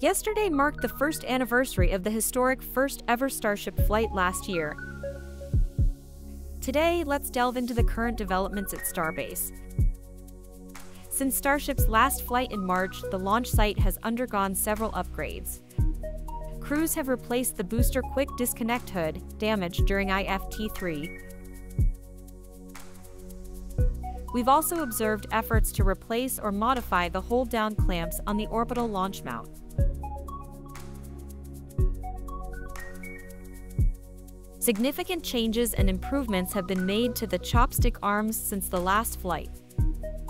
Yesterday marked the first anniversary of the historic first ever Starship flight last year. Today, let's delve into the current developments at Starbase. Since Starship's last flight in March, the launch site has undergone several upgrades. Crews have replaced the booster quick disconnect hood, damaged during IFT-3. We've also observed efforts to replace or modify the hold-down clamps on the orbital launch mount. Significant changes and improvements have been made to the chopstick arms since the last flight.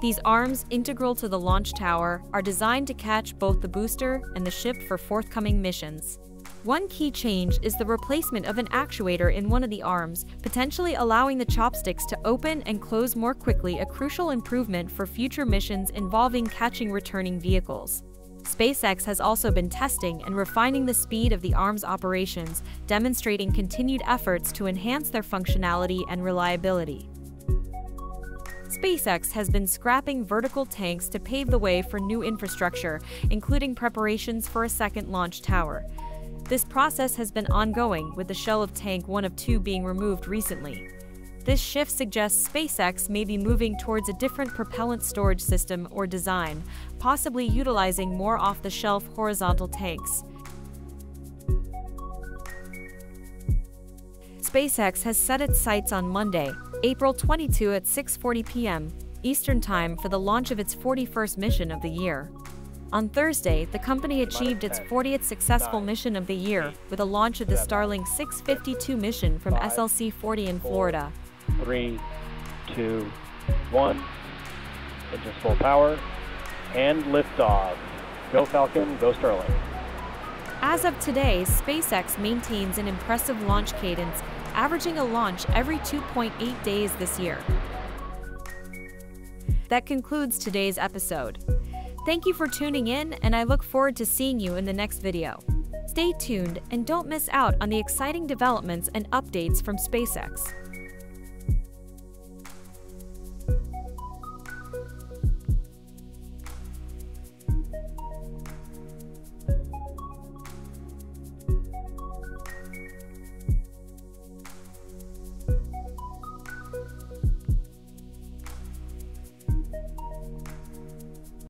These arms, integral to the launch tower, are designed to catch both the booster and the ship for forthcoming missions. One key change is the replacement of an actuator in one of the arms, potentially allowing the chopsticks to open and close more quickly a crucial improvement for future missions involving catching returning vehicles. SpaceX has also been testing and refining the speed of the ARMS operations, demonstrating continued efforts to enhance their functionality and reliability. SpaceX has been scrapping vertical tanks to pave the way for new infrastructure, including preparations for a second launch tower. This process has been ongoing, with the shell of Tank 1 of 2 being removed recently. This shift suggests SpaceX may be moving towards a different propellant storage system or design, possibly utilizing more off-the-shelf horizontal tanks. SpaceX has set its sights on Monday, April 22 at 6.40 p.m. Eastern Time for the launch of its 41st mission of the year. On Thursday, the company achieved its 40th successful mission of the year with a launch of the Starlink 652 mission from SLC 40 in Florida. Three, two, one. Engines full power and liftoff. Go Falcon, go Starlink. As of today, SpaceX maintains an impressive launch cadence, averaging a launch every 2.8 days this year. That concludes today's episode. Thank you for tuning in, and I look forward to seeing you in the next video. Stay tuned and don't miss out on the exciting developments and updates from SpaceX.